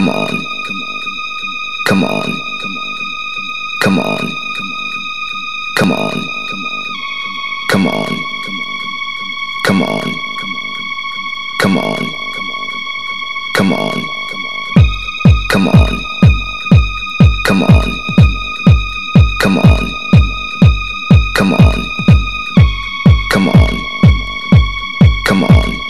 Come on. Come on. Come on. Come on. Come on. Come on. Come on. Come on. Come on. Come on. Come on. Come on. Come on. Come on. come on come on come on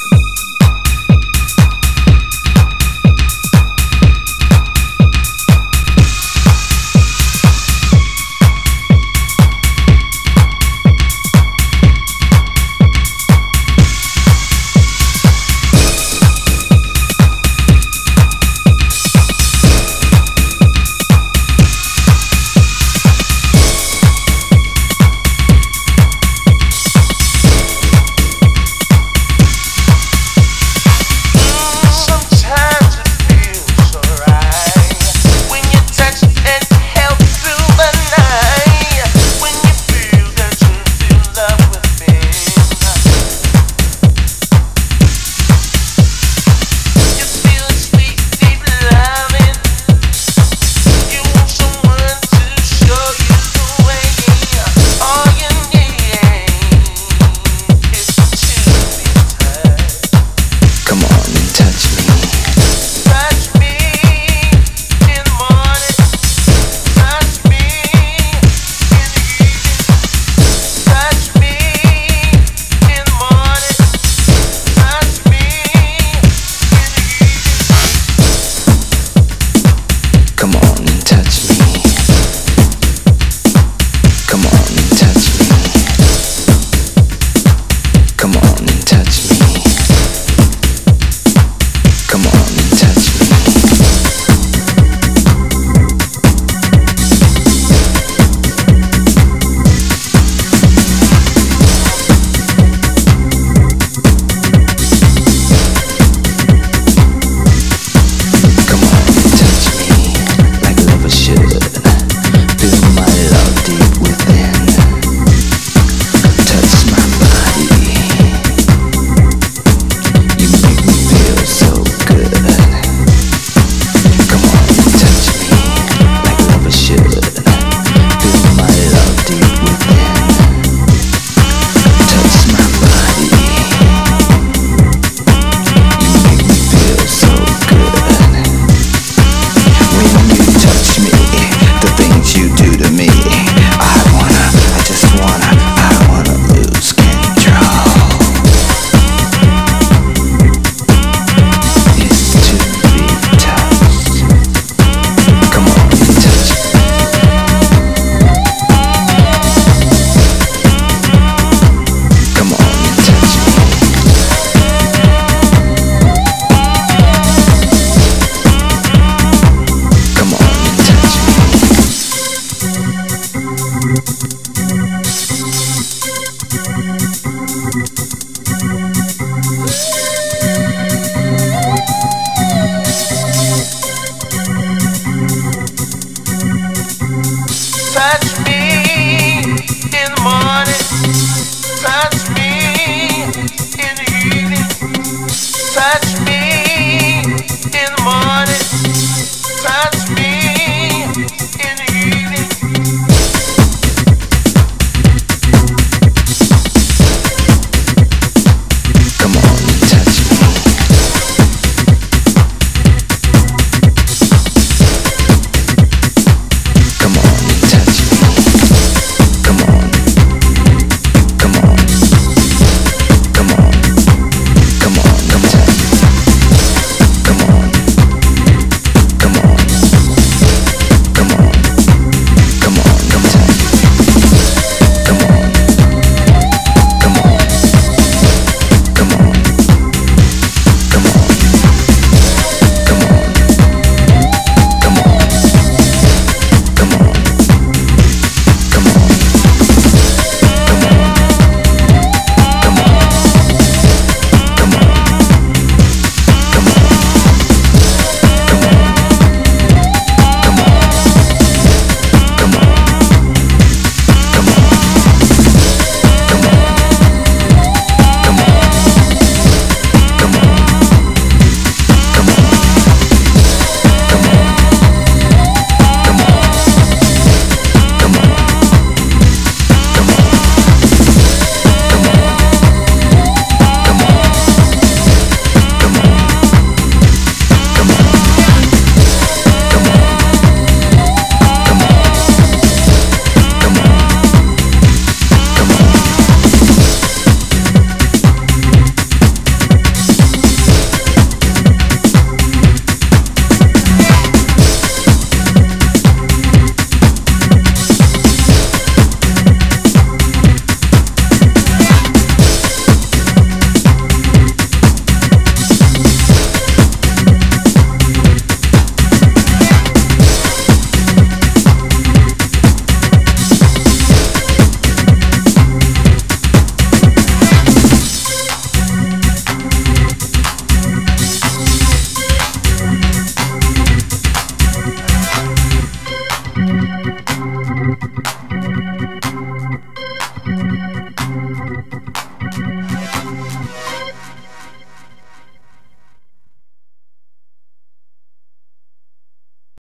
Come on and touch me.